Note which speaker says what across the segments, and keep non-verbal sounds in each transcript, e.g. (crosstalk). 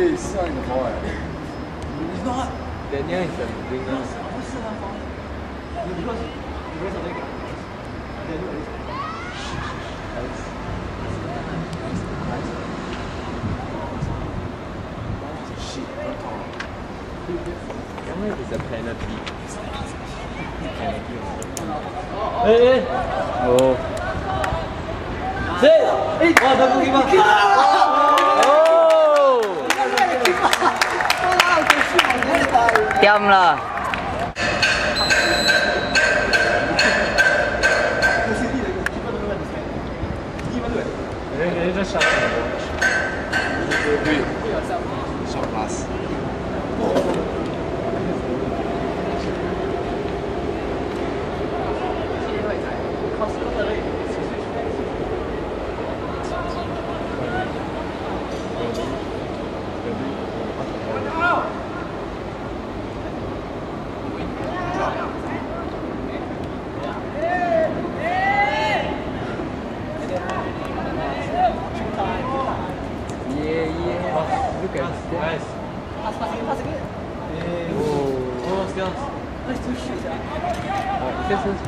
Speaker 1: He's starting the fire.
Speaker 2: He's not.
Speaker 3: Daniel is a bringer.
Speaker 1: Nice
Speaker 3: to shoot. Alright, kisses.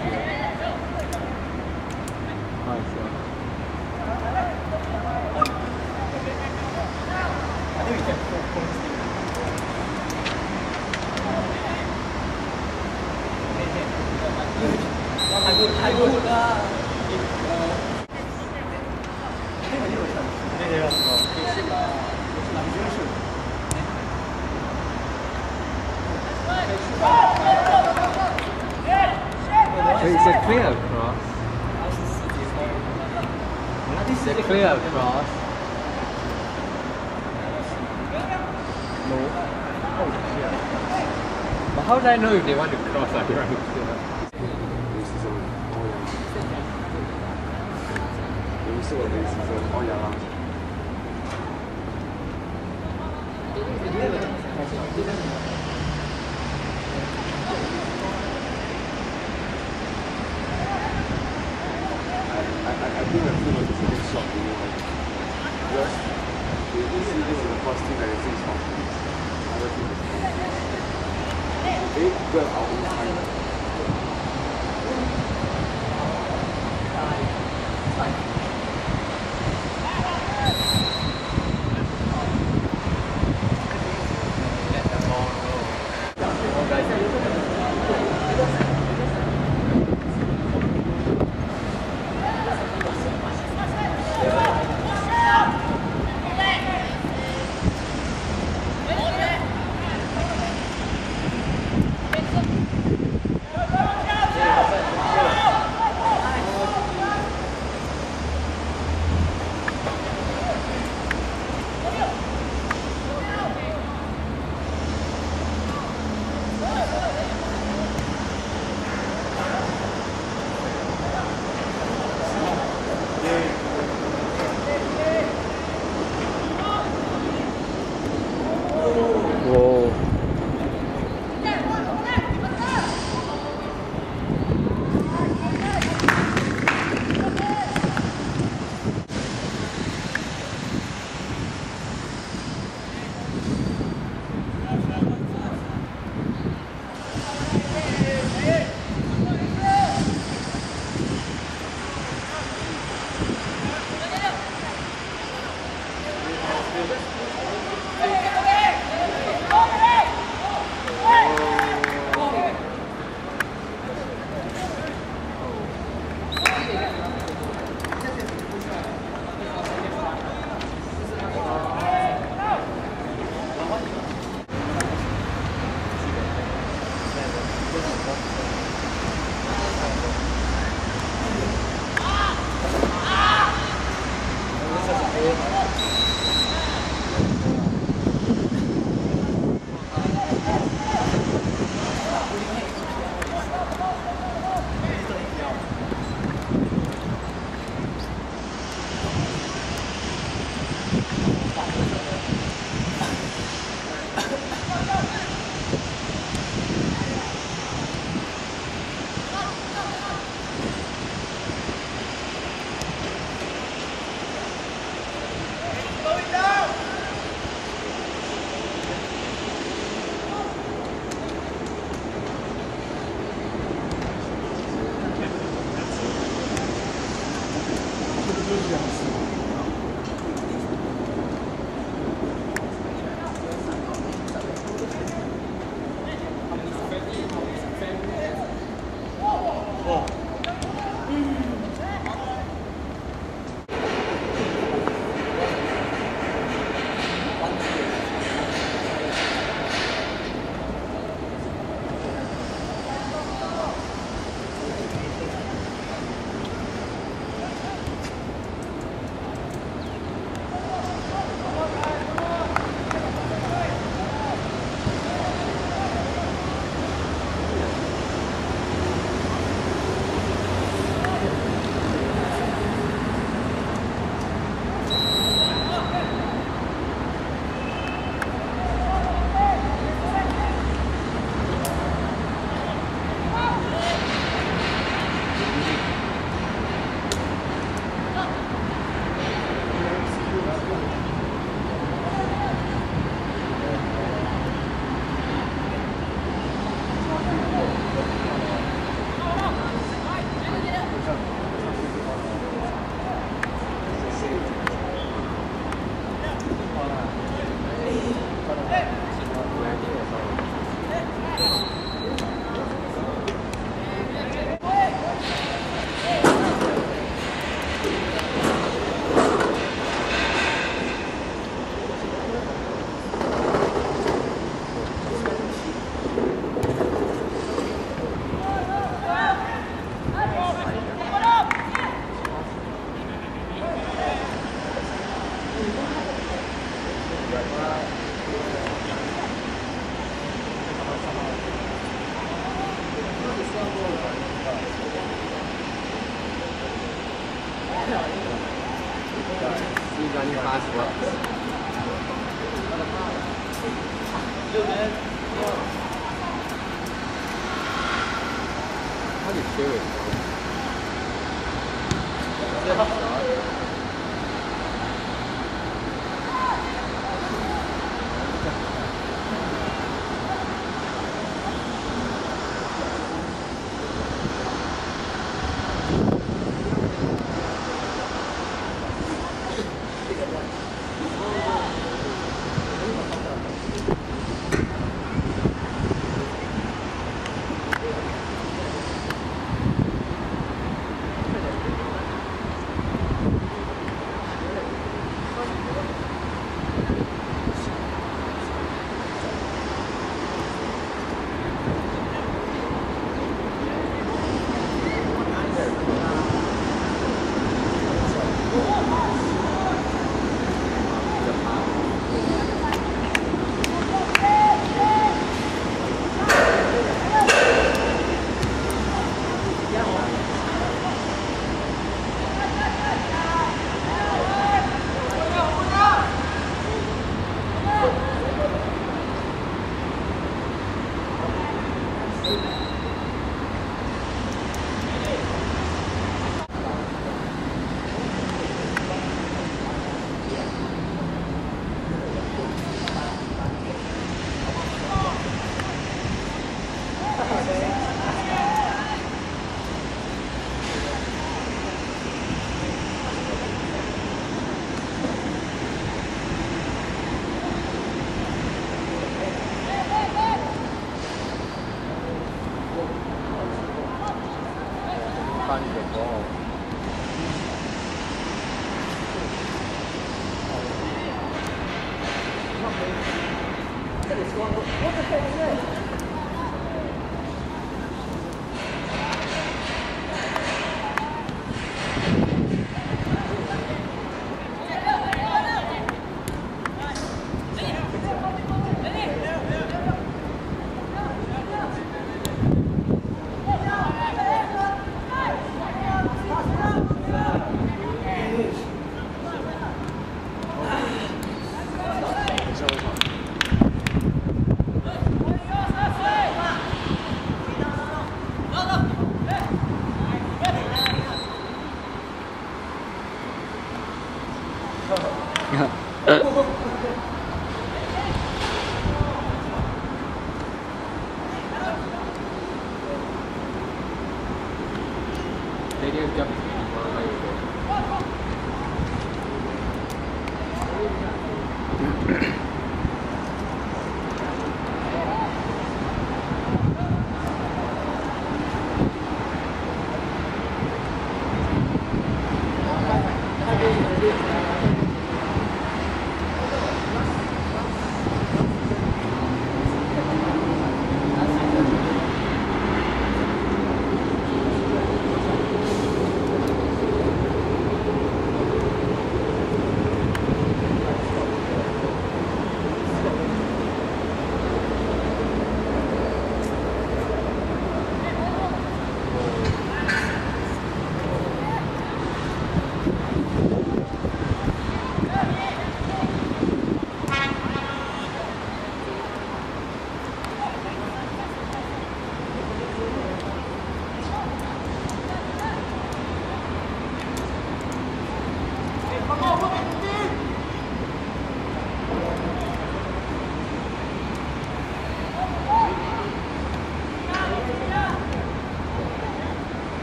Speaker 3: don't
Speaker 2: I
Speaker 3: know if they want to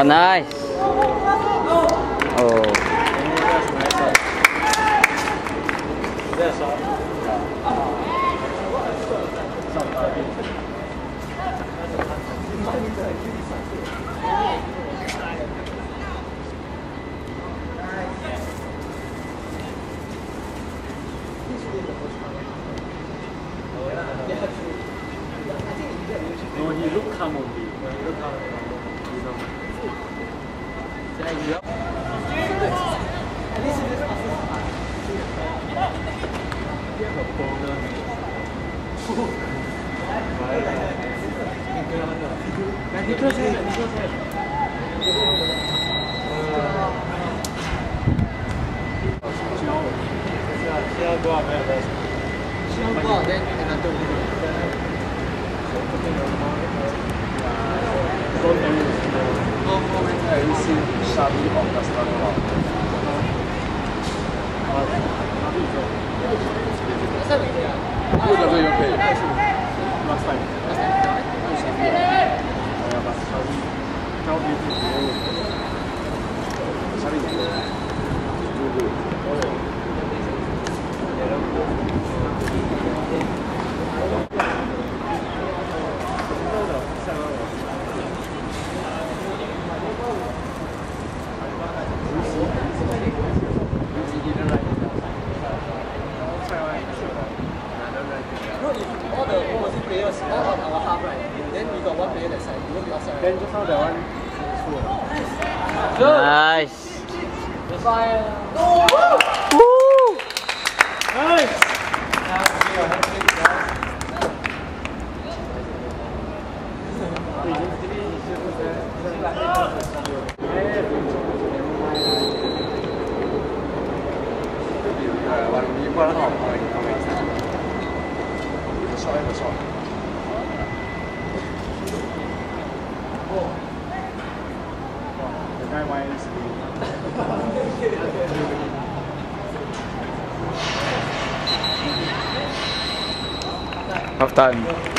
Speaker 1: Wow, nice. Oh,
Speaker 4: time.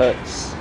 Speaker 5: Hurts.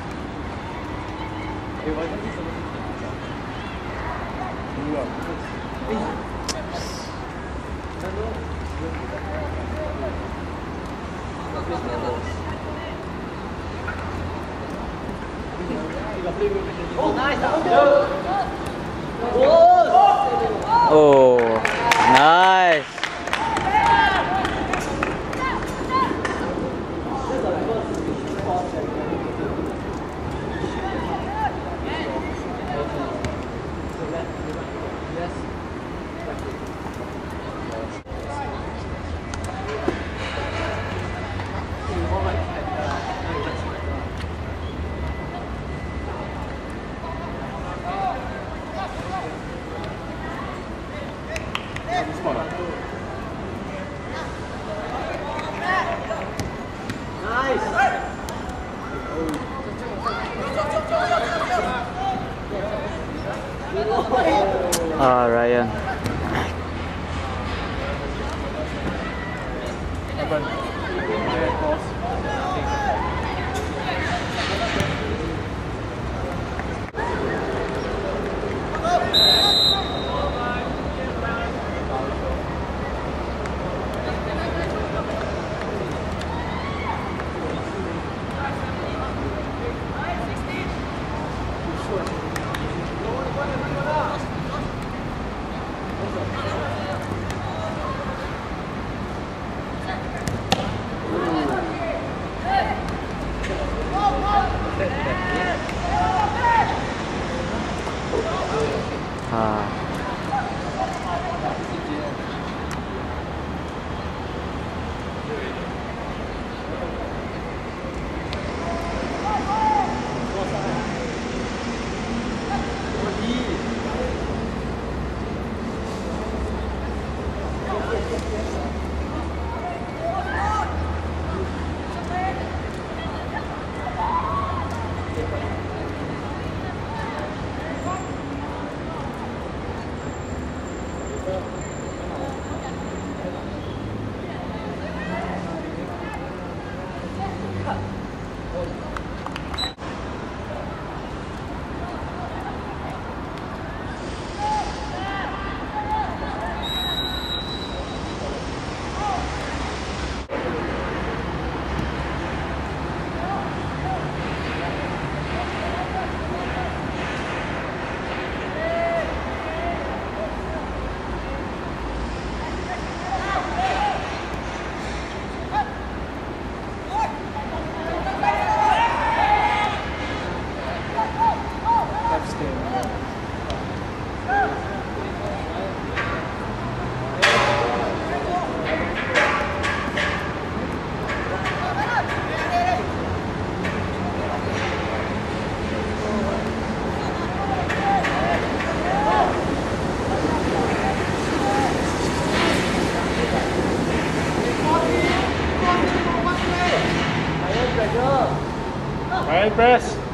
Speaker 5: All right,
Speaker 3: press.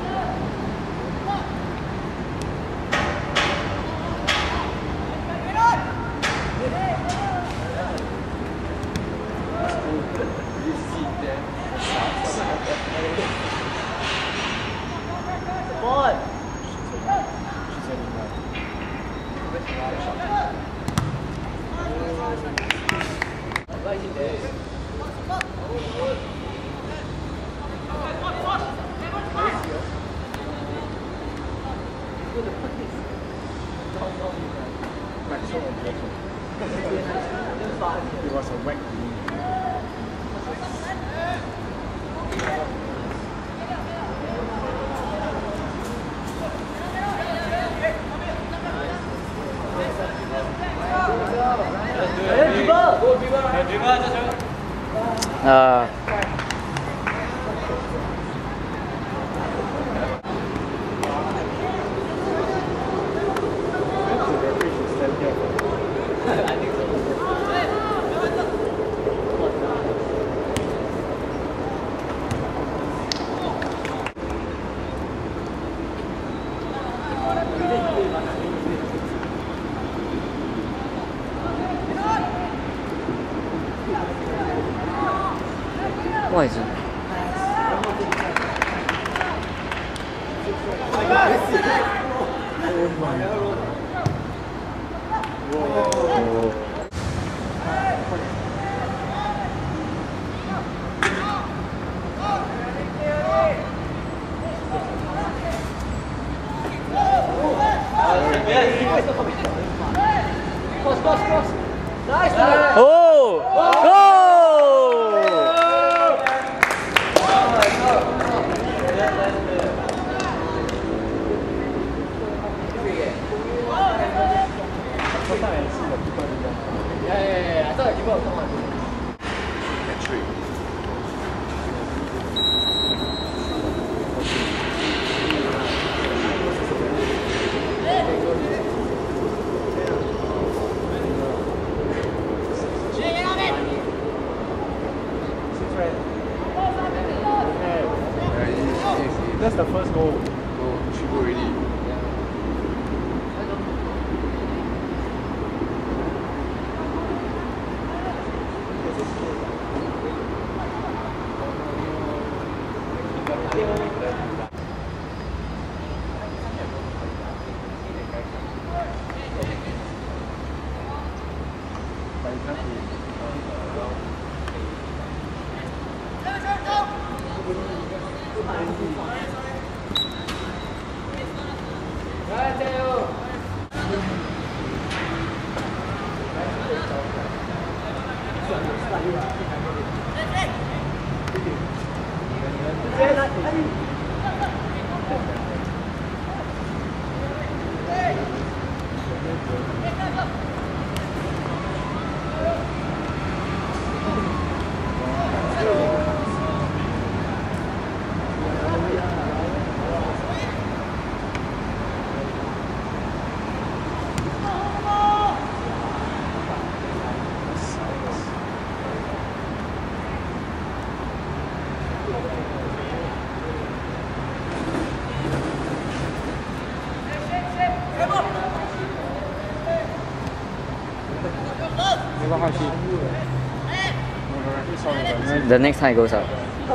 Speaker 3: The
Speaker 4: next time it goes out.
Speaker 3: Ah,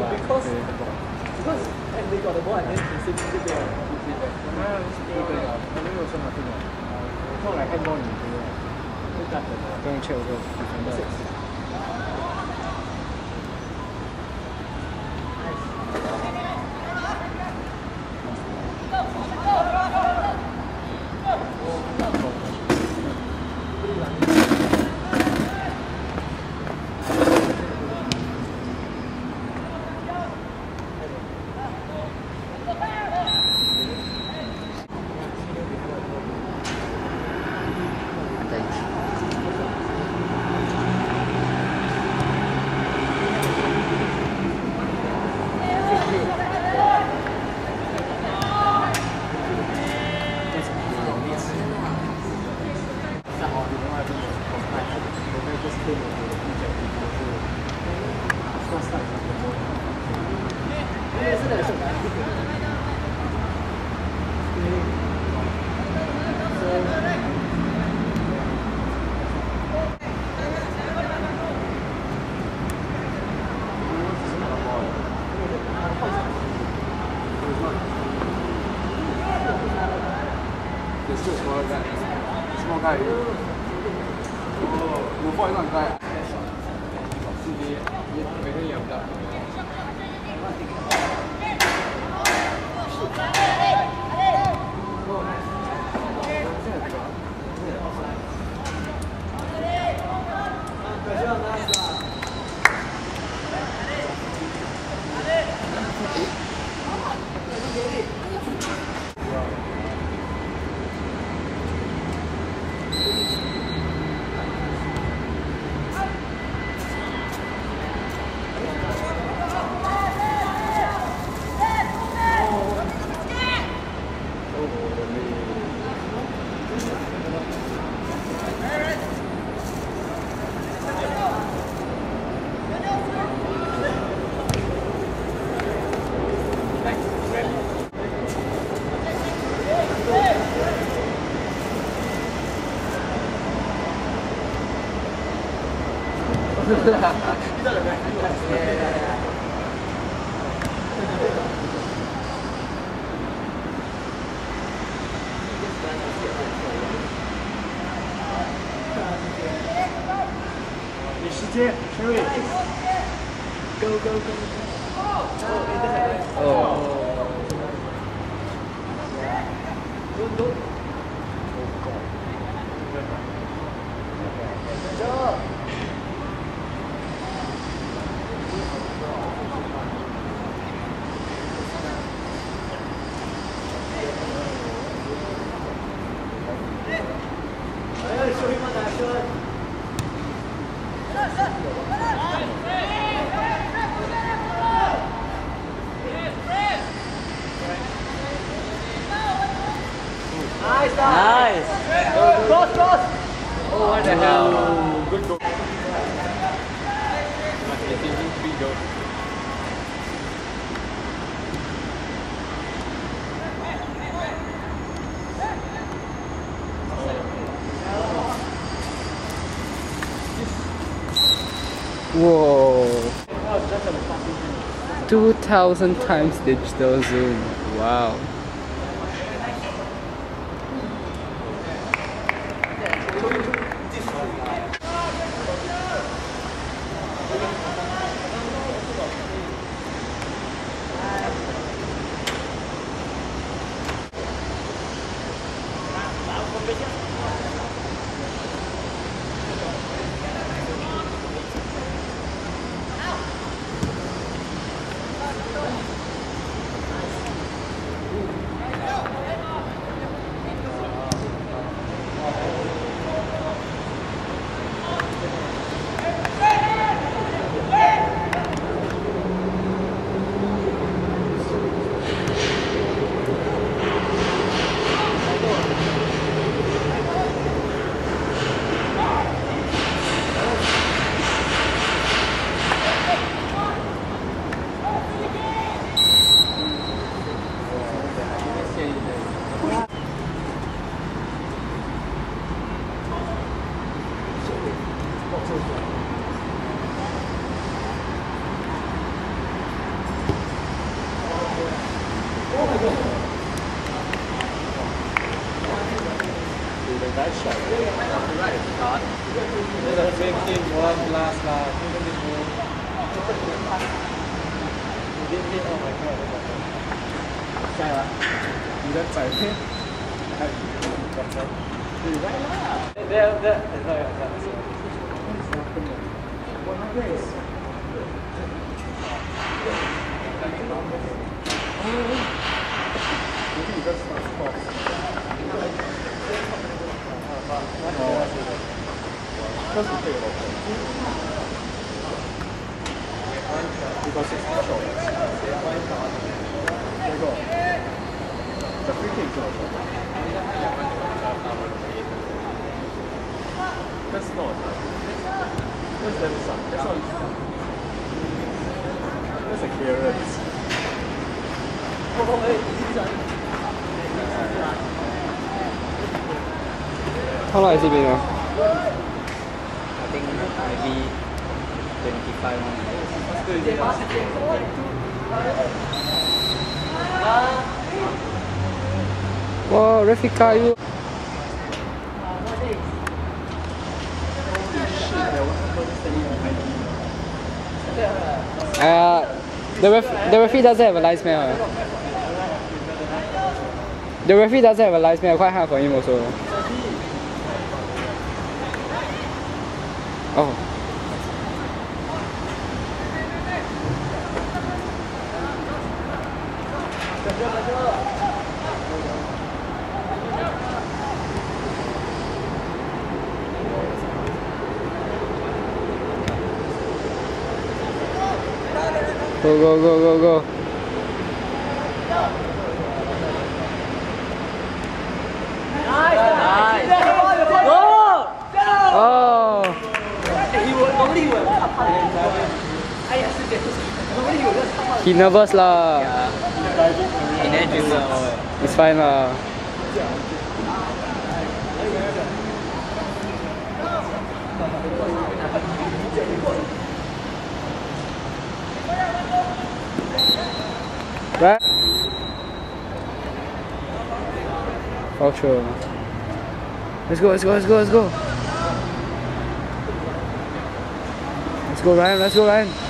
Speaker 3: it's good. I mean, also nothing. ah. It's not like handball in Korea. Just touch the ball.
Speaker 4: Don't check also.
Speaker 3: Defender.
Speaker 1: Small guy. No fault, not guy.
Speaker 3: Whether you have that.
Speaker 4: Nice.
Speaker 3: Oh, what the hell? Good goal. Must be thinking three goals.
Speaker 4: Whoa. 2000 times digital zoom. Wow.
Speaker 1: 在这。哎，我操！你来啦！这这这，哎，对对。how is
Speaker 4: it big now?
Speaker 3: I think maybe 25.
Speaker 4: Wow, Rafika, you... Uh, the ref the referee doesn't have a live smell. The referee doesn't have a live smell, quite hard for him also. Go go go go go. Oh. He nervous lah. It's fine lah. Right? Sure. Let's go, let's go, let's go, let's go. Let's go, Ryan, let's go, Ryan.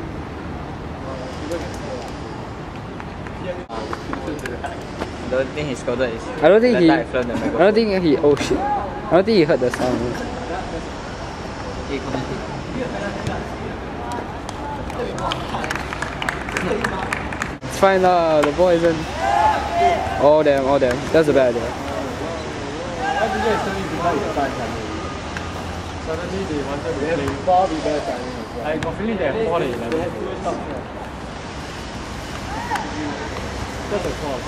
Speaker 3: The only thing he scolded is
Speaker 4: I don't think he.
Speaker 3: type from the
Speaker 4: I don't think he. Oh shit. I don't think he heard the sound.
Speaker 3: He commented.
Speaker 4: It's fine lah. The ball isn't. Oh damn! Oh damn! That's a bad idea.
Speaker 1: Suddenly they wanted to play far be better timing as well.
Speaker 2: I got feeling they have more
Speaker 1: you, that's a cause.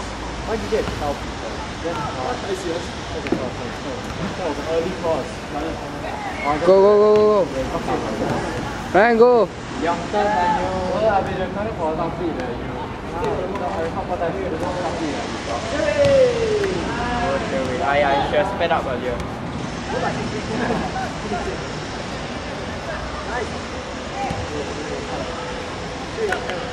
Speaker 1: Why you get help people? That's a cause.
Speaker 4: Go, go, go, go, go.
Speaker 1: Okay. Man, go. Youngster, man, you. Well, I've been doing nothing
Speaker 3: for some feet. I, I should sped up earlier. nice.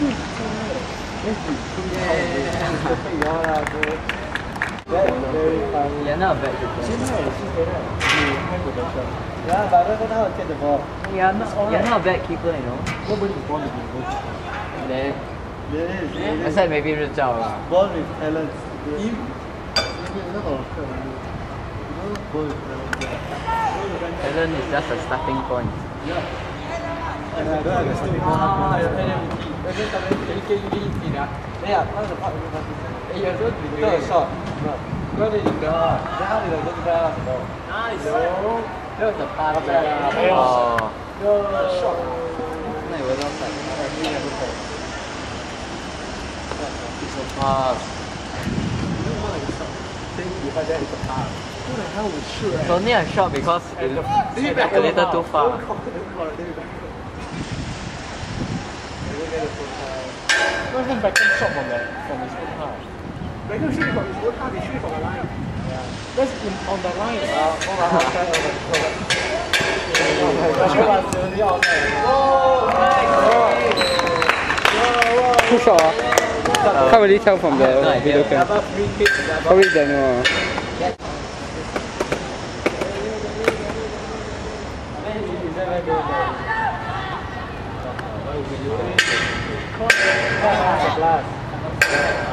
Speaker 3: yeah. You're not a bad keeper.
Speaker 1: Yeah, but I don't know how to the ball.
Speaker 3: Yeah, I'm not, you're not a bad keeper, you know.
Speaker 1: Born to be good.
Speaker 3: Then,
Speaker 1: there is, there is.
Speaker 3: Except maybe Rizal.
Speaker 1: Born with maybe born with talent.
Speaker 3: Talent is just a starting point. Yeah.
Speaker 1: And I don't understand. Ah, ball. Your NMT. That's just something that you can use in that. Yeah, that's the part of the competition. Hey, you're supposed to be doing a shot. No. Go to the guard. Then how did I go to the ball? Nice. No. That was a pass. No. Shot.
Speaker 3: No, it was outside.
Speaker 1: I never played.
Speaker 3: Pass.
Speaker 1: Think behind that is a pass. Who the hell would shoot
Speaker 3: It's only a shot because it looks a little too far. (laughs)
Speaker 2: Not Beckham shot from that from his own half.
Speaker 1: Beckham from his own half, from the line.
Speaker 2: That's in, on the line.
Speaker 4: Can't really tell from the. Probably Daniel. Ah.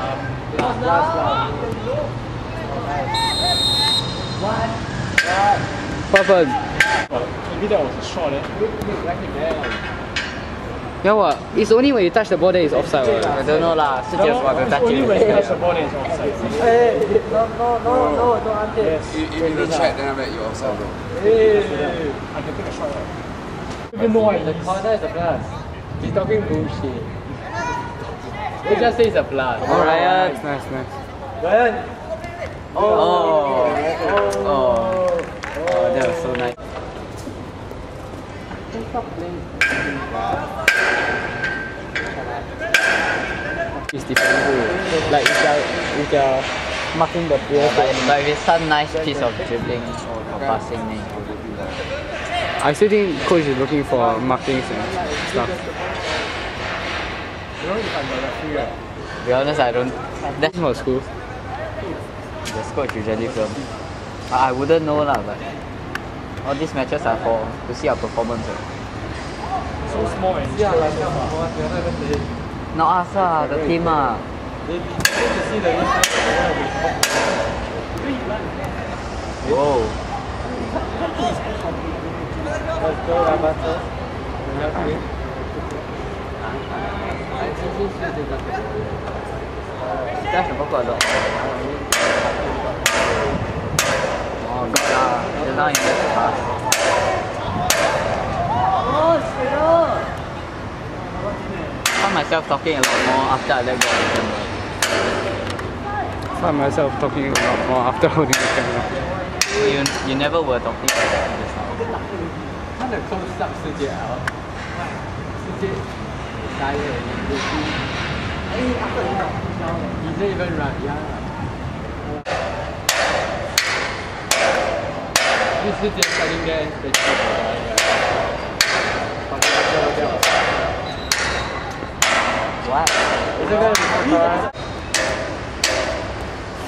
Speaker 4: What happened?
Speaker 6: Maybe that was a shot, eh?
Speaker 4: Yeah, what? It's only when you touch the ball that it's offside. What?
Speaker 2: I don't know lah. 是 just want to touch
Speaker 6: Only when you touch the
Speaker 2: it.
Speaker 6: ball, then it's offside. Yes.
Speaker 7: If, if you don't check, then I bet you're offside, bro.
Speaker 6: I can take a shot, right? Even know I
Speaker 2: The corner is a plus. He's talking bullshit. He just says a plus.
Speaker 4: Oh,
Speaker 2: Ryan.
Speaker 4: Nice, nice, nice.
Speaker 2: Oh. Oh. oh. oh. Oh, that was so nice.
Speaker 4: It's defending good. Like if you're, if you're marking the player,
Speaker 2: But, but if it's some nice piece of dribbling or passing, then
Speaker 4: I still think coach is looking for markings and stuff.
Speaker 2: To be honest, I don't. That's
Speaker 4: For school.
Speaker 2: the coach usually film. I I wouldn't know lah, but all these matches are for to see our performance. eh.
Speaker 6: So small and yeah, like that.
Speaker 2: Not us lah, the team ah. Whoa. That's the got lot. Oh, got lah. Just now you missed the pass. Found myself talking a lot more after I let go of the camera.
Speaker 4: Find myself talking a lot more after (laughs) holding the camera.
Speaker 2: You, you never were talking like that just now.
Speaker 6: 他的 close up 世界啊，世界 Dire Hey, after he didn't even run, yeah. This 世界 standing there, the chip,
Speaker 2: What?
Speaker 6: Is it gonna be correct?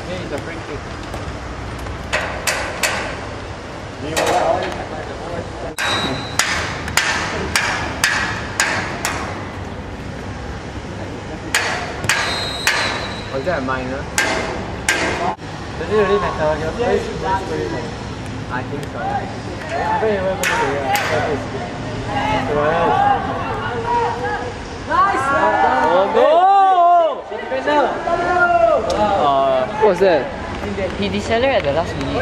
Speaker 6: Hey, it's a free kick. Was that a minor? Does it really matter? Your face is really matter. I think so. I think even
Speaker 2: Uh,
Speaker 4: What's that?
Speaker 2: he decelerated at the last minute.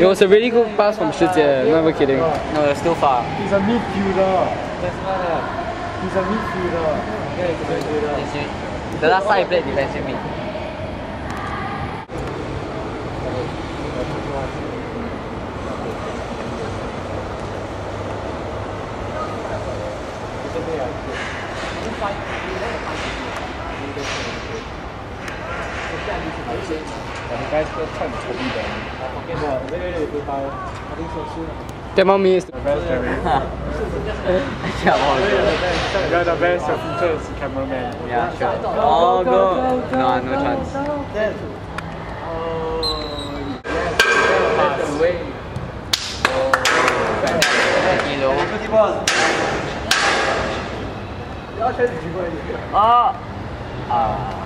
Speaker 4: It was a really good pass from Shi Jie, not even kidding.
Speaker 2: No, it's still far.
Speaker 6: He's a midfielder. That's not He's a midfielder. Yeah, he's a midfielder.
Speaker 2: It's you- The last time he played defensive mid.
Speaker 6: The guys still trying to copy them. Okay, but wait, wait, wait, wait, I think so soon.
Speaker 4: Ten more minutes.
Speaker 6: The best, (laughs) Jerry.
Speaker 2: yeah, oh,
Speaker 6: You're the best. Your future is cameraman.
Speaker 2: yeah, sure. Oh, go. No, no chance. Kilo. Ah. Ah.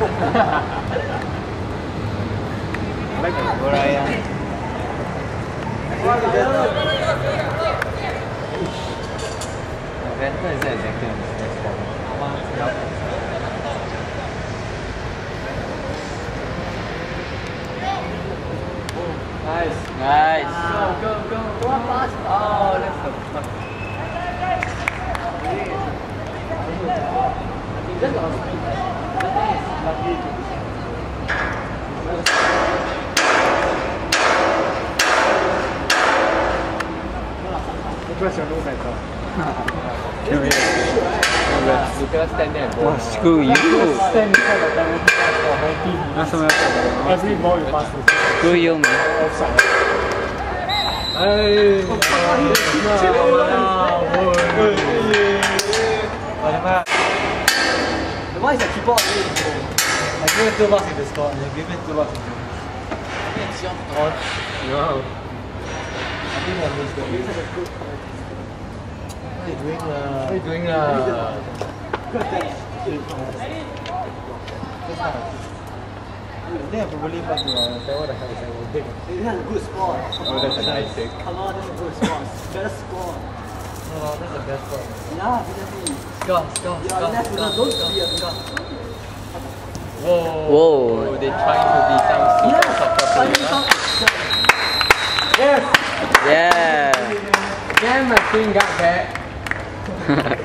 Speaker 6: like the
Speaker 2: Vanya. Venta, saya jadi.
Speaker 6: Nice,
Speaker 2: nice.
Speaker 6: So, go, go, go fast.
Speaker 2: Oh,
Speaker 6: let's go.
Speaker 4: It's
Speaker 6: very
Speaker 4: Thank you.
Speaker 1: Minutes.
Speaker 4: something else.
Speaker 1: Every ball you pass is
Speaker 4: Screw you, man.
Speaker 1: offside.
Speaker 6: Hey,
Speaker 3: Why is the keeper already in goal?
Speaker 1: I give it two bucks if they score. I give it two bucks if they
Speaker 6: no.
Speaker 1: I think I the. What are you doing?
Speaker 6: What
Speaker 1: Uh,
Speaker 6: are you doing uh?
Speaker 1: I think I probably pass to uh, say what the hell is that? We'll take.
Speaker 3: That's a good score.
Speaker 6: Oh, that's a nice take.
Speaker 3: Come on, that's a good score. Better score.
Speaker 1: No, that's the best one.
Speaker 3: Yeah, definitely.
Speaker 6: Score, score,
Speaker 3: You're a left don't be a score.
Speaker 6: Whoa.
Speaker 3: Whoa.
Speaker 6: They're trying to be some super soccer player.
Speaker 1: Yes!
Speaker 3: Yeah.
Speaker 6: Get my thing got back. (laughs)